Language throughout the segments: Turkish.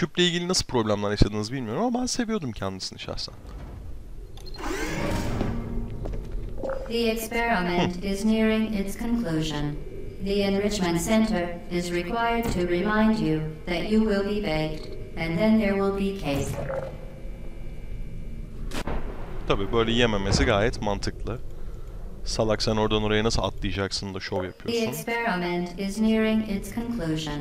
Küple ilgili nasıl problemler yaşadığınızı bilmiyorum ama ben seviyordum kendisini şahsen. The experiment is nearing its conclusion. The Enrichment Center is required to remind you that you will be baked, and then there will be cake. Tabi böyle yememesi gayet mantıklı. Salak sen oradan oraya nasıl atlayacaksın da şov The yapıyorsun. experiment is nearing its conclusion.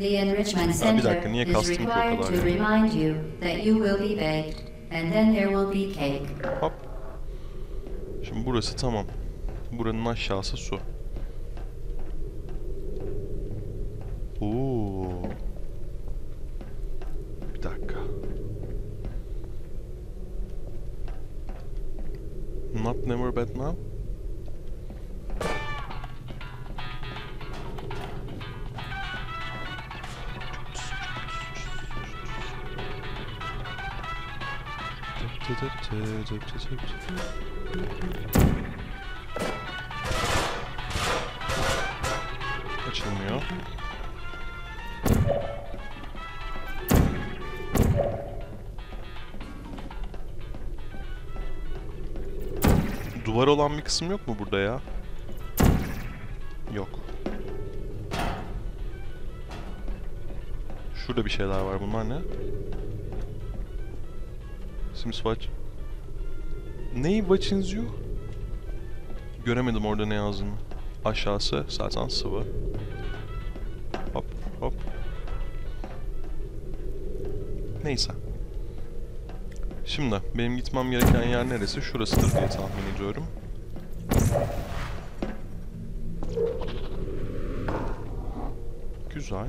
The Enrichment bir Center dakika, niye is required kadar to remind you that you will be baked, and then there will be cake. Hop. Şimdi burası tamam. Buranın aşağısı su. Oo. Bir dakika. Not never bet now. Açılmıyor. Duvar olan bir kısım yok mu burada ya? Yok. Şurada bir şeyler var. Bunlar ne? Sims Watch. Neyi Watch yazıyor? Göremedim orada ne yazdığını. Aşağısı zaten sıvı. Hop hop. Neyse. Şimdi benim gitmem gereken yer neresi? Şurasıdır diye tahmin ediyorum. Güzel.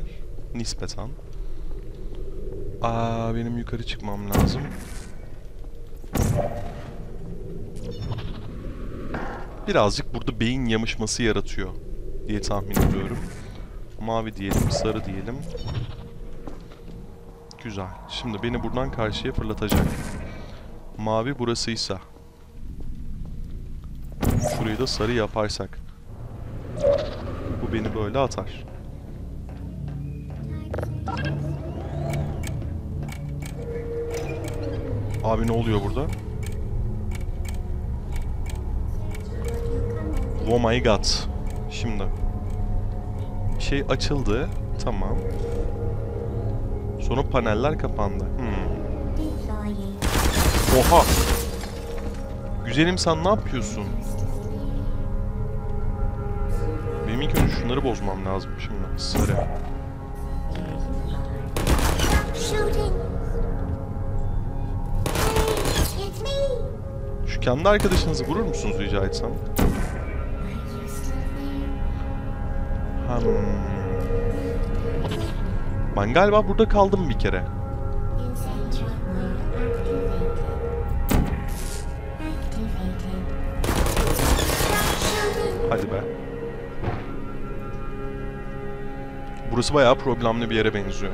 Nispeten. Aa benim yukarı çıkmam lazım. Birazcık burada beyin yamışması yaratıyor diye tahmin ediyorum. Mavi diyelim, sarı diyelim. Güzel. Şimdi beni buradan karşıya fırlatacak. Mavi burasıysa. Şurayı da sarı yaparsak. Bu beni böyle atar. Abi ne oluyor burada? Oh my god. Şimdi. Şey açıldı. Tamam. Sonra paneller kapandı. Hmm. Oha! Güzelim sen ne yapıyorsun? Benim ilk önce şunları bozmam lazım şimdi. Sarı. Şu kendi arkadaşınızı vurur musunuz rica etsem? Hmm. Ben galiba burada kaldım bir kere. Hadi be. Burası bayağı problemli bir yere benziyor.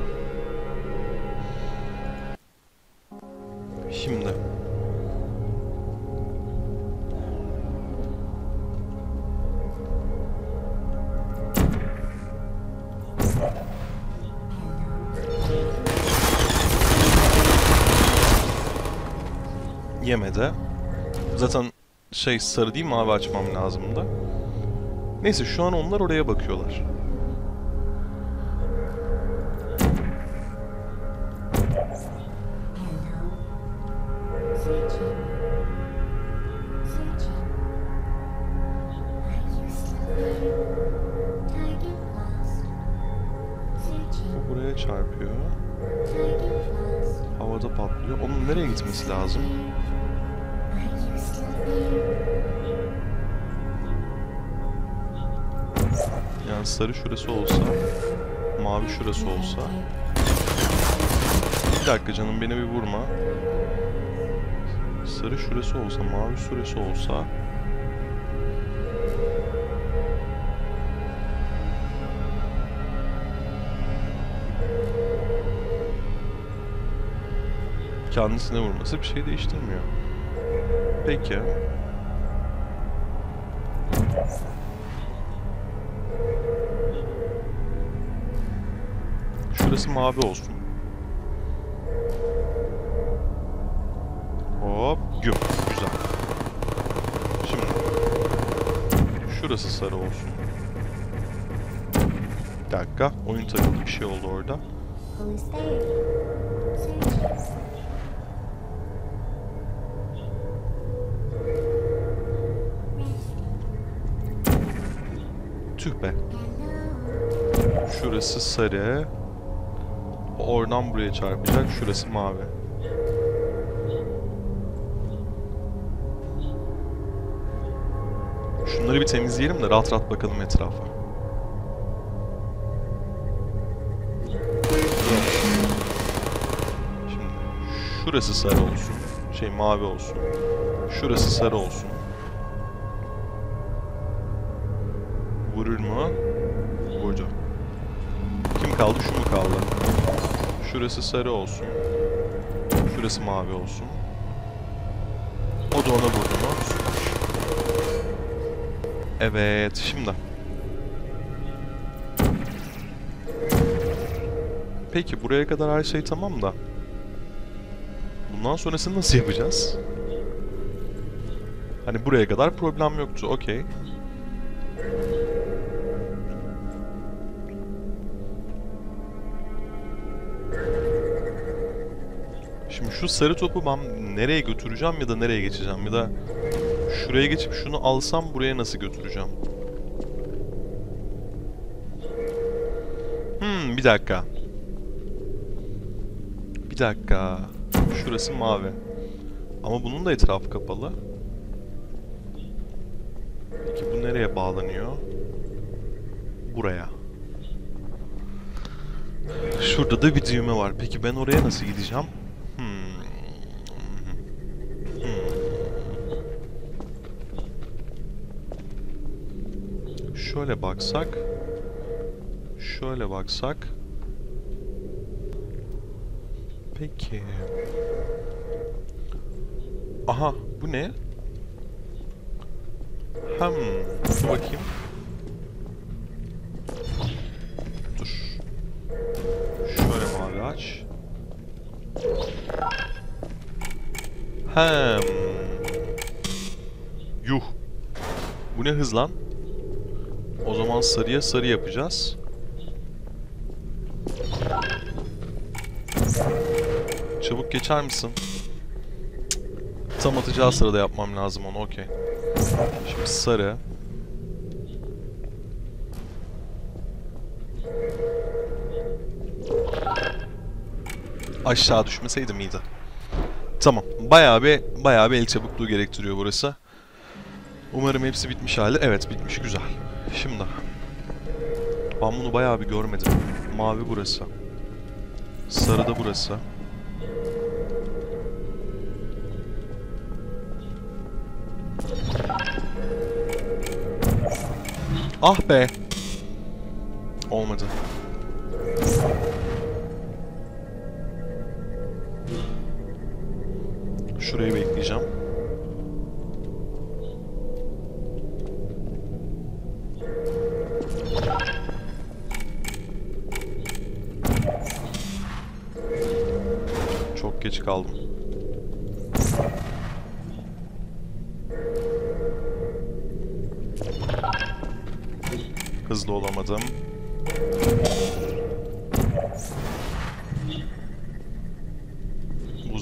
Zaten şey sarı değil mavi açmam lazımdı. Neyse şu an onlar oraya bakıyorlar. O buraya çarpıyor. Havada patlıyor. Onun nereye gitmesi lazım? Sarı şurası olsa, mavi şurası olsa. Bir dakika canım beni bir vurma. Sarı şurası olsa, mavi şurası olsa. Kendisine vurması bir şey değiştirmiyor. Peki. Şurası mavi olsun. Hop güm. Güzel. Şimdi. Şurası sarı olsun. Bir dakika. Oyun takıldı bir şey oldu orada. Tüh be. Şurası sarı. Oradan buraya çarpacak. Şurası mavi. Şunları bir temizleyelim de rahat rahat bakalım etrafa. Şimdi şurası sarı olsun. Şey mavi olsun. Şurası sarı olsun. Vurur mu? Vurdu. Kim kaldı? Şu mu kaldı? Şurası sarı olsun. Şurası mavi olsun. O da ona vurdu mu? Evet, şimdi. Peki buraya kadar her şey tamam da. Bundan sonrasını nasıl yapacağız? Hani buraya kadar problem yoktu, okey. Şu sarı topu ben nereye götüreceğim ya da nereye geçeceğim ya da şuraya geçip şunu alsam buraya nasıl götüreceğim? Hmm bir dakika. Bir dakika. Şurası mavi. Ama bunun da etrafı kapalı. Peki bu nereye bağlanıyor? Buraya. Şurada da bir düğme var. Peki ben oraya nasıl gideceğim? Hmm. Hmm. Şöyle baksak. Şöyle baksak. Peki. Aha, bu ne? Hmm, dur bakayım. Dur. Şöyle mavi aç. Hem. Yuh. Bu ne hız lan? O zaman sarıya sarı yapacağız. Çabuk geçer misin? Tam atacağı sırada yapmam lazım onu, okey. Şimdi sarı. Aşağı düşmeseydim iyiydi. Tamam. Bayağı bir bayağı bir el çabukluğu gerektiriyor burası. Umarım hepsi bitmiş hali. Evet bitmiş güzel. Şimdi. Ben bunu bayağı bir görmedim. Mavi burası. Sarı da burası. Ah be. Olmadı.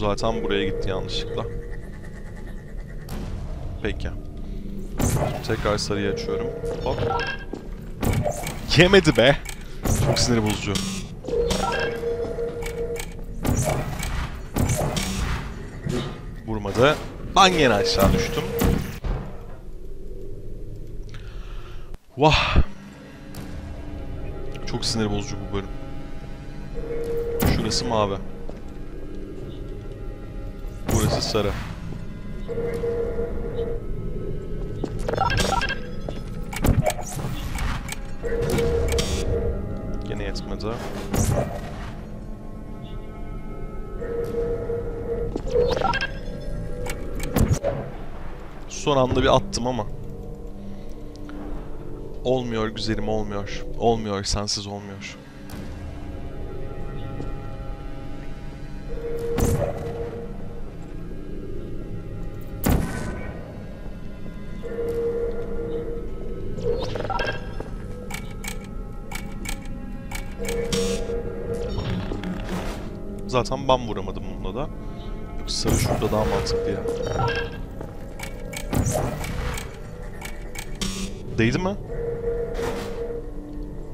Zaten buraya gitti yanlışlıkla. Peki. Tekrar sarıyı açıyorum. Hop. Yemedi be. Çok sinir bozucu. Vurmadı. Ben yine aşağı düştüm. Vah. Çok sinir bozucu bu bölüm. Şurası mavi. Burası sarı. Gene yetmedi. Son anda bir attım ama. Olmuyor güzelim olmuyor. Olmuyor sensiz olmuyor. Zaten ben vuramadım bununla da. Yok sarı şurada daha mantıklı ya. Değdi mi?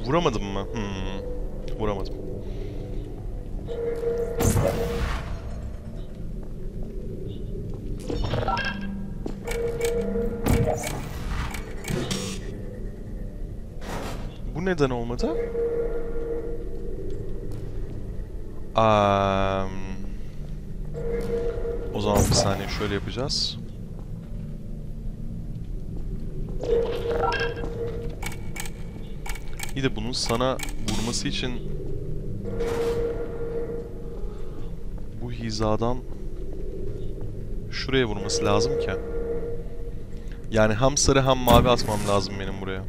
Vuramadım mı? Hmm. Vuramadım. Bu neden olmadı? Am, o zaman bir saniye şöyle yapacağız. İyi de bunun sana vurması için bu hizadan şuraya vurması lazım ki. Yani hem sarı hem mavi atmam lazım benim buraya.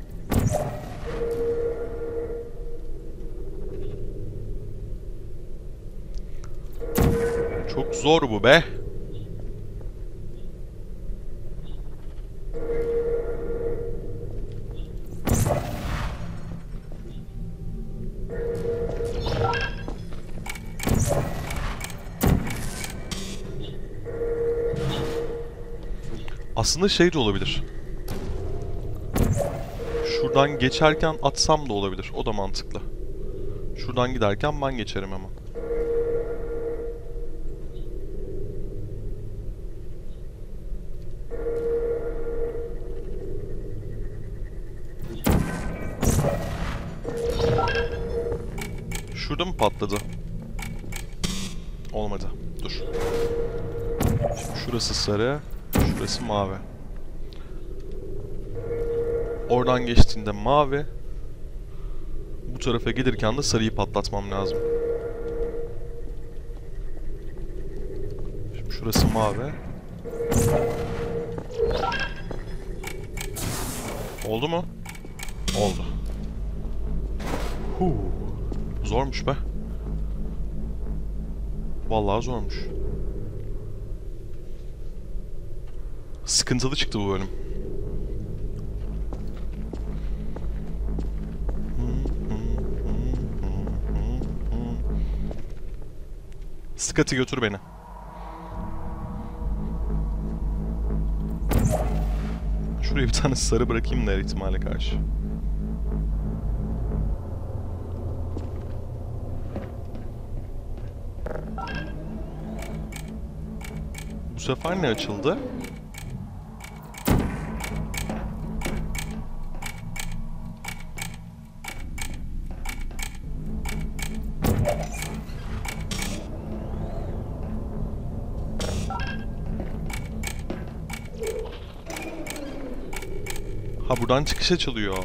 Çok zor bu be. Aslında şey de olabilir. Şuradan geçerken atsam da olabilir. O da mantıklı. Şuradan giderken ben geçerim hemen. Şurada mı patladı? Olmadı. Dur. Şimdi şurası sarı, şurası mavi. Oradan geçtiğinde mavi. Bu tarafa gelirken de sarıyı patlatmam lazım. Şimdi şurası mavi. Oldu mu? Oldu. Zormuş be. Vallahi zormuş. Sıkıntılı çıktı bu bölüm. Scotty götür beni. Şuraya bir tane sarı bırakayım da ihtimale karşı. Sefer ne açıldı? Ha buradan çıkış açılıyor.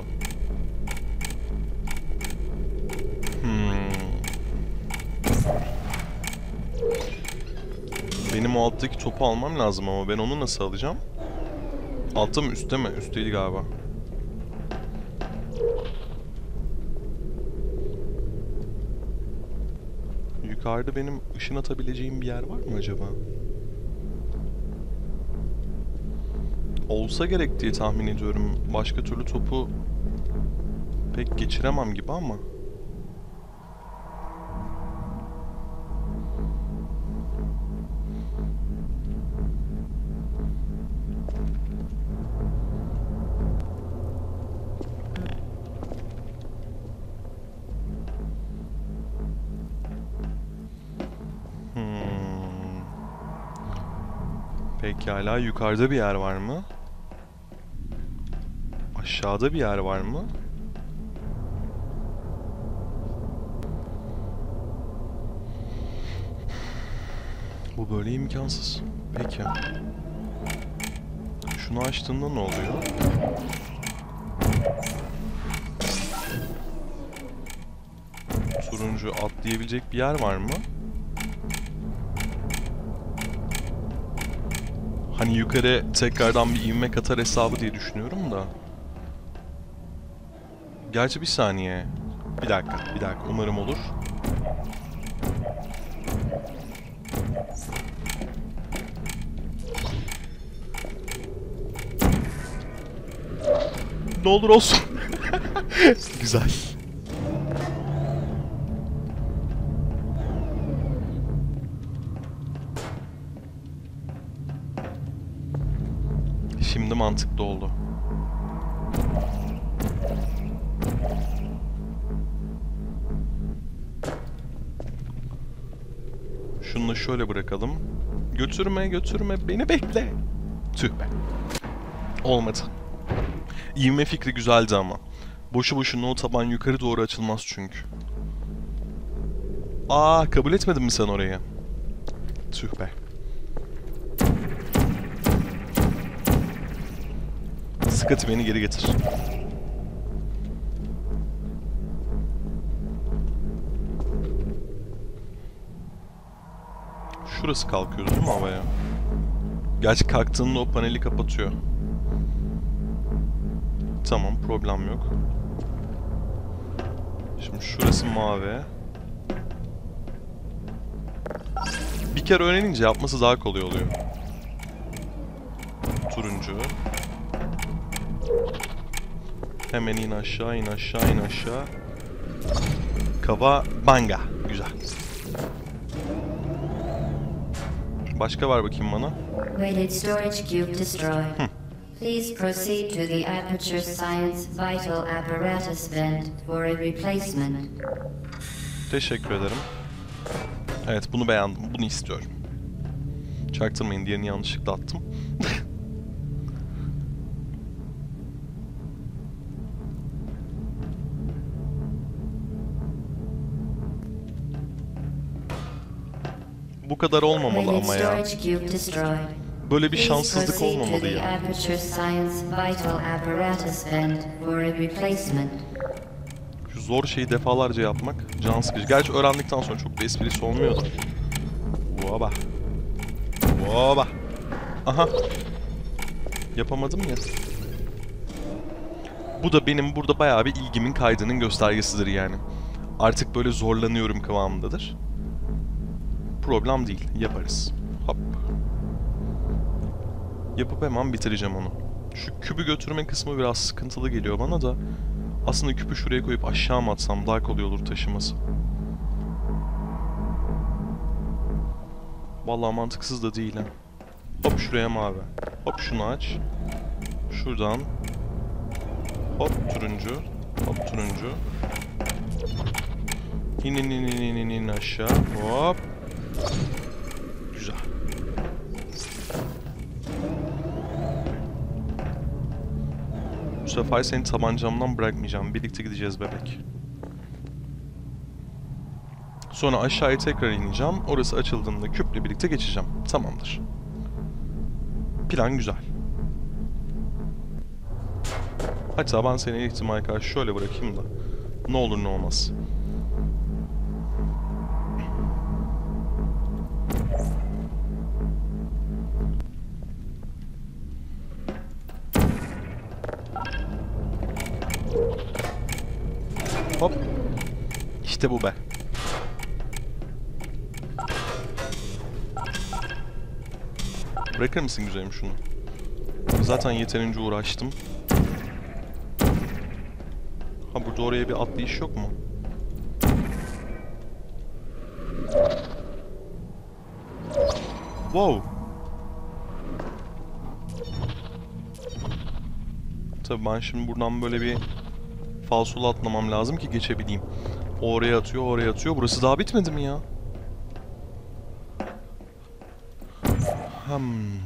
Hmm. Benim o alttaki topu almam lazım ama ben onu nasıl alacağım? Altta mı üstte mi? Üstteydi galiba. Yukarıda benim ışın atabileceğim bir yer var mı acaba? Olsa gerek diye tahmin ediyorum. Başka türlü topu pek geçiremem gibi ama. Pekala yukarıda bir yer var mı? Aşağıda bir yer var mı? Bu böyle imkansız. Peki. Şunu açtığında ne oluyor? Turuncu atlayabilecek bir yer var mı? Hani yukarı tekrardan bir ivme katar hesabı diye düşünüyorum da. Gerçi bir saniye. Bir dakika, bir dakika. Umarım olur. Ne olur olsun. Güzel. Mantıklı oldu. Şunu şöyle bırakalım. Götürme götürme beni bekle. Tüh be. Olmadı. İvme fikri güzeldi ama. Boşu boşuna o taban yukarı doğru açılmaz çünkü. Aa kabul etmedin mi sen orayı? Tüh be. Sıkıntı beni geri getir. Şurası kalkıyoruz değil mi havaya? Gerçi kalktığında o paneli kapatıyor. Tamam problem yok. Şimdi şurası mavi. Bir kere öğrenince yapması daha kolay oluyor. Turuncu. Hemen in aşağı, in aşağı, in aşağı. Kava banga. Güzel. Başka var bakayım bana. Weighted storage cube destroyed. Please proceed to the Aperture Science Vital Apparatus vent for a replacement. Teşekkür ederim. Evet bunu beğendim. Bunu istiyorum. Çaktırmayın diğerini yanlışlıkla attım. Bu kadar olmamalı ama ya. Böyle bir şanssızlık olmamalı ya. Şu zor şeyi defalarca yapmak can sıkıcı. Gerçi öğrendikten sonra çok bir esprisi olmuyor da. Voba. Voba. Aha. Yapamadım ya. Bu da benim burada bayağı bir ilgimin kaydının göstergesidir yani. Artık böyle zorlanıyorum kıvamındadır. Problem değil. Yaparız. Hop. Yapıp hemen bitireceğim onu. Şu kübü götürme kısmı biraz sıkıntılı geliyor bana da. Aslında küpü şuraya koyup aşağı mı atsam daha kolay olur taşıması. Vallahi mantıksız da değil ha. Hop şuraya mavi. Hop şunu aç. Şuradan. Hop turuncu. Hop turuncu. İn in in in in, in aşağı. Hop. Güzel. Bu sefer seni tabancamdan bırakmayacağım. Birlikte gideceğiz bebek. Sonra aşağıya tekrar ineceğim. Orası açıldığında küple birlikte geçeceğim. Tamamdır. Plan güzel. Hatta ben seni ihtimal karşı şöyle bırakayım da. Ne olur ne olmaz. İşte bu be. Bırakır mısın güzelim şunu? Zaten yeterince uğraştım. Ha burada oraya bir atlayış yok mu? Wow. Tabii ben şimdi buradan böyle bir falsolu atlamam lazım ki geçebileyim. Oraya atıyor, oraya atıyor. Burası daha bitmedi mi ya? Hmm.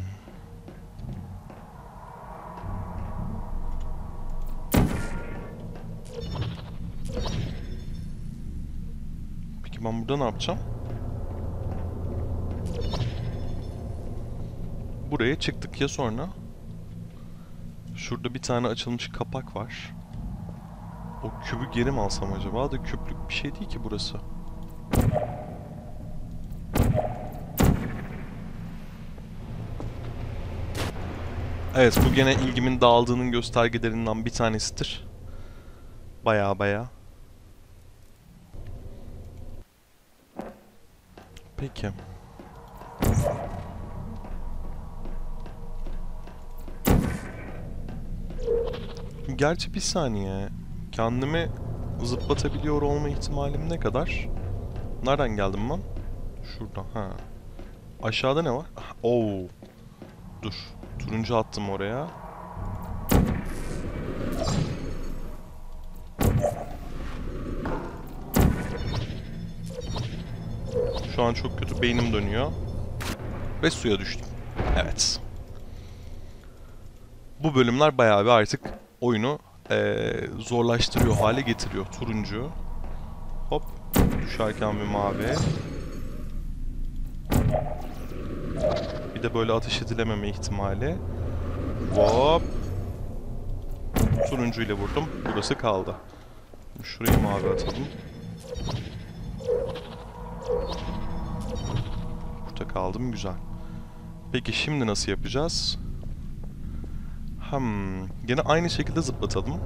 Peki ben burada ne yapacağım? Buraya çıktık ya sonra? Şurada bir tane açılmış kapak var. O kübü geri mi alsam acaba? Da küplük bir şey değil ki burası. Evet bu gene ilgimin dağıldığının göstergelerinden bir tanesidir. Baya baya. Peki. Gerçi bir saniye. Kendimi zıplatabiliyor olma ihtimalim ne kadar? Nereden geldim ben? Şuradan ha. Aşağıda ne var? Ah, Oo. Dur. Turuncu attım oraya. Şu an çok kötü. Beynim dönüyor. Ve suya düştüm. Evet. Bu bölümler bayağı bir artık oyunu eee, zorlaştırıyor hale getiriyor. Turuncu. Hop. Düşerken bir mavi. Bir de böyle ateş edilememe ihtimali. Hop. Turuncu ile vurdum. Burası kaldı. Şurayı mavi atalım. Burada kaldım. Güzel. Peki şimdi nasıl yapacağız? Hmm. Gene aynı şekilde zıplatalım.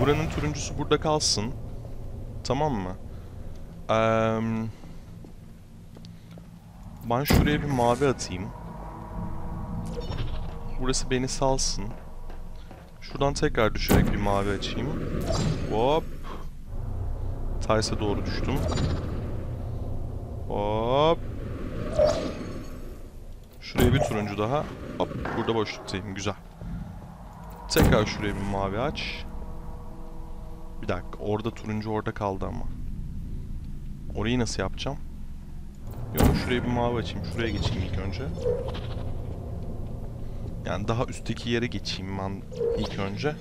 Buranın turuncusu burada kalsın. Tamam mı? Eee... Ben şuraya bir mavi atayım. Burası beni salsın. Şuradan tekrar düşerek bir mavi açayım. Hop. Terse doğru düştüm. Hop. Şuraya bir turuncu daha. Hop. Burada boşluktayım. Güzel. Tekrar şuraya bir mavi aç. Bir dakika. Orada turuncu orada kaldı ama. Orayı nasıl yapacağım? Yok şuraya bir mavi açayım. Şuraya geçeyim ilk önce. Yani daha üstteki yere geçeyim ben ilk önce.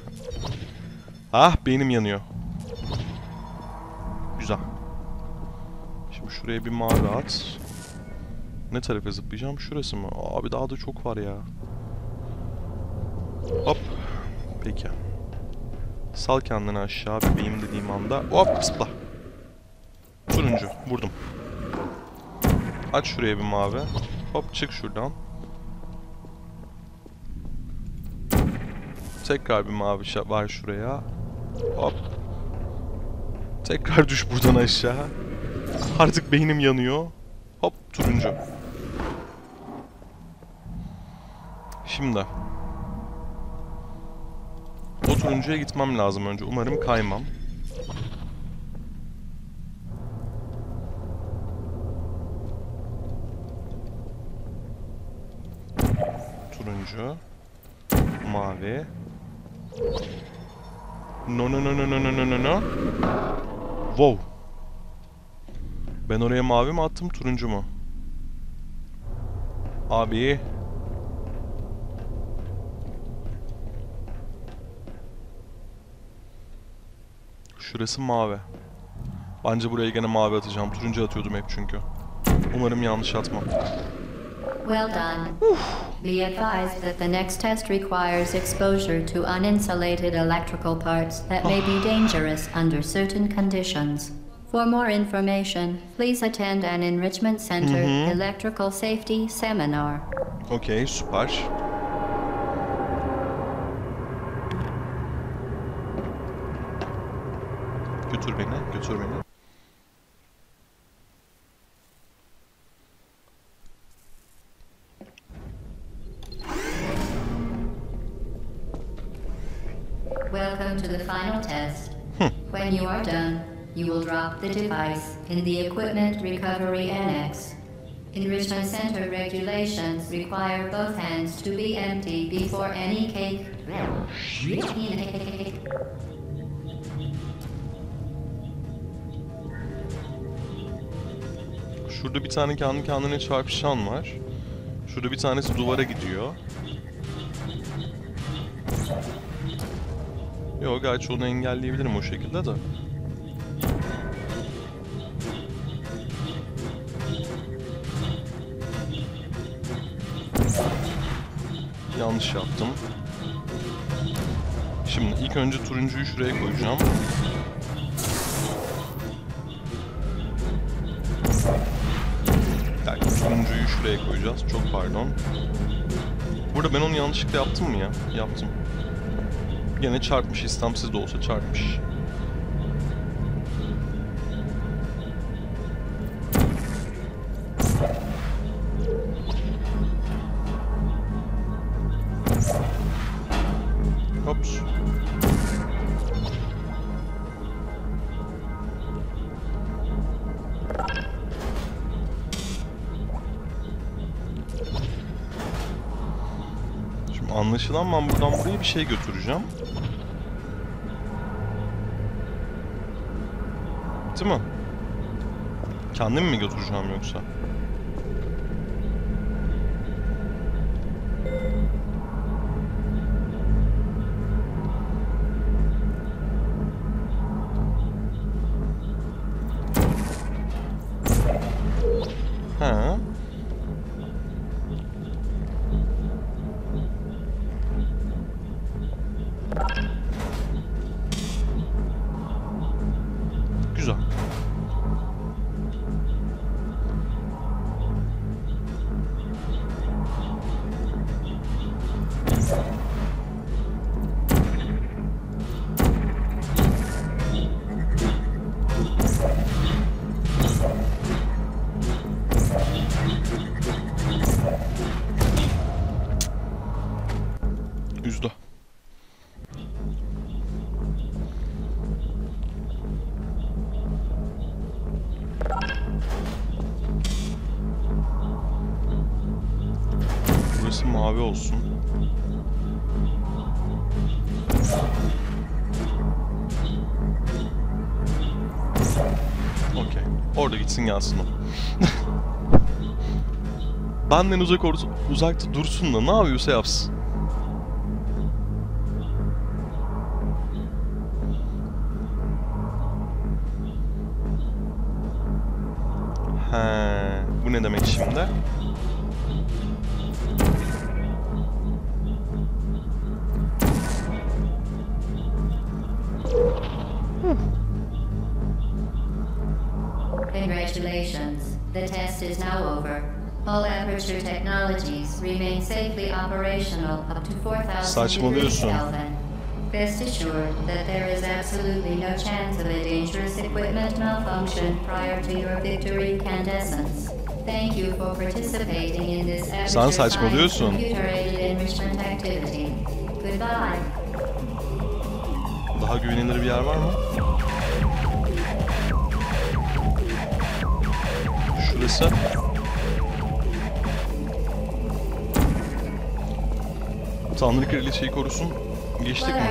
Ah beynim yanıyor. Güzel. Şimdi şuraya bir mavi at. Ne tarafa zıplayacağım? Şurası mı? Abi daha da çok var ya. Hop. Peki. Sal kendini aşağı bebeğim dediğim anda. Hop zıpla. Turuncu. Vurdum. Aç şuraya bir mavi. Hop çık şuradan. Tekrar bir mavi var şuraya. Hop. Tekrar düş buradan aşağı. Artık beynim yanıyor. Hop turuncu. Şimdi. O turuncuya gitmem lazım önce. Umarım kaymam. Turuncu. Mavi. No no no no no no no no no. Wow. Ben oraya mavi mi attım turuncu mu? Abi. Şurası mavi. Bence buraya gene mavi atacağım. Turuncu atıyordum hep çünkü. Umarım yanlış atmam. Well done. Be advised that the next test requires exposure to uninsulated electrical parts that may be dangerous under certain conditions. For more information, please attend an Enrichment Center electrical safety seminar. Okey süper. Götür beni, götür beni. Welcome to the final test. When you are done, you will drop the device in the Equipment Recovery Annex. Enrichment Center regulations require both hands to be empty before any cake. Şurada bir tane kendi kendine çarpışan var. Şurada bir tanesi duvara gidiyor. Yo gerçi onu engelleyebilirim o şekilde de. Yanlış yaptım. Şimdi ilk önce turuncuyu şuraya koyacağım. Yani turuncuyu şuraya koyacağız. Çok pardon. Burada ben onu yanlışlıkla yaptım mı ya? Yaptım. Gene çarpmış. istemsiz de olsa çarpmış. Anlaşılan ben buradan buraya bir şey götüreceğim. Değil mi? Kendim mi götüreceğim yoksa? Gitsin gelsin o. Benden uzak uzakta dursun da ne yapıyorsa yapsın. He, bu ne demek şimdi? Congratulations. The test is now over. All Aperture technologies remain safely operational up to 4,000 degrees Kelvin. Rest assured that there is absolutely no chance of a dangerous equipment malfunction prior to your victory incandescence. Thank you for participating in this Science saçmalıyorsun. computer-aided enrichment activity. Goodbye. Daha güvenilir bir yer var mı? Şurası. Tanrı kraliçeyi korusun. Geçtik mi?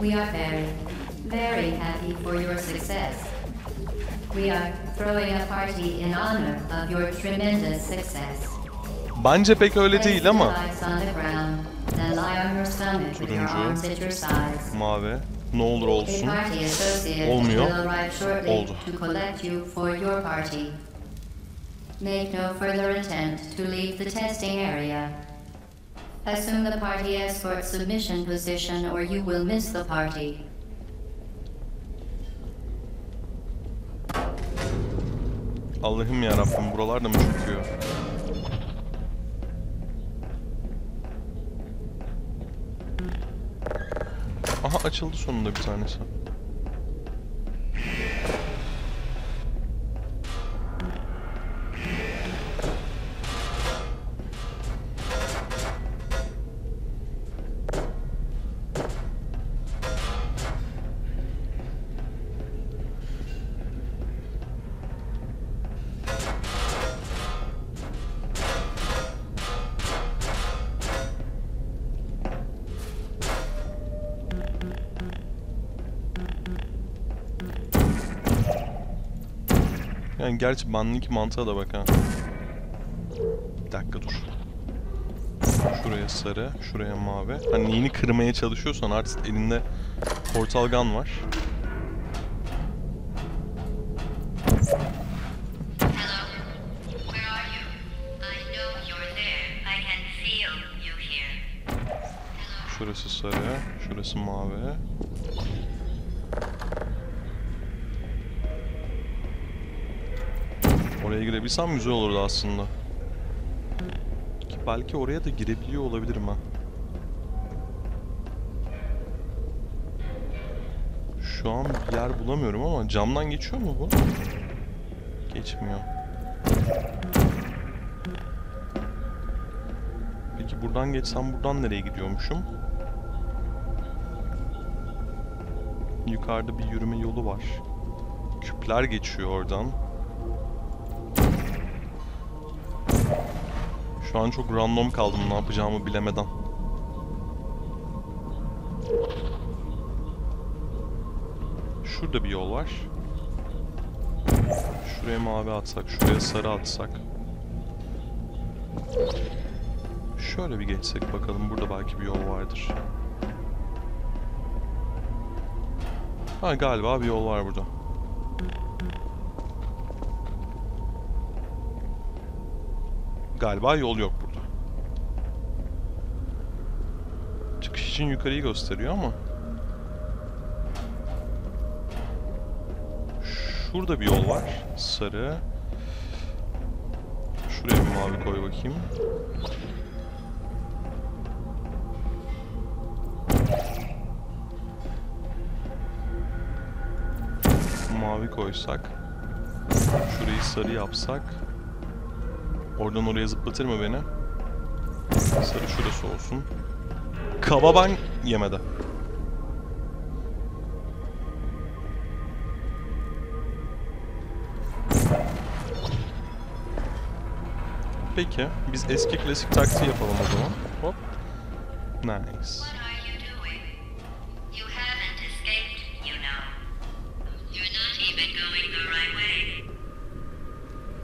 We are very, very happy for your success. We are throwing a party in honor of your tremendous success. Bence pek öyle değil ama. Turuncu. Mavi. Ne olur olsun. Olmuyor. Oldu. Make no further attempt to leave the testing area. Assume the party escort submission position or you will miss the party. Allah'ım ya Rabbim buralar da mı çöküyor? Aha açıldı sonunda bir tanesi. Yani gerçi banlik mantığa da bak ha. Bir dakika dur. Şuraya sarı, şuraya mavi. Hani neyini kırmaya çalışıyorsan artık elinde portal gun var. Girebilsem güzel olurdu aslında. Ki belki oraya da girebiliyor olabilirim ha. Şu an bir yer bulamıyorum ama camdan geçiyor mu bu? Geçmiyor. Peki buradan geçsem buradan nereye gidiyormuşum? Yukarıda bir yürüme yolu var. Küpler geçiyor oradan. Şu an çok random kaldım ne yapacağımı bilemeden. Şurada bir yol var. Şuraya mavi atsak, şuraya sarı atsak. Şöyle bir geçsek bakalım burada belki bir yol vardır. Ha galiba bir yol var burada. Galiba yol yok burada. Çıkış için yukarıyı gösteriyor ama. Şurada bir yol var. Sarı. Şuraya bir mavi koy bakayım. Mavi koysak. Şurayı sarı yapsak. Oradan oraya zıplatır mı beni? Sarı şurası olsun. Kababan yemedi. Peki, biz eski klasik taktiği yapalım o zaman. Hop. Nice.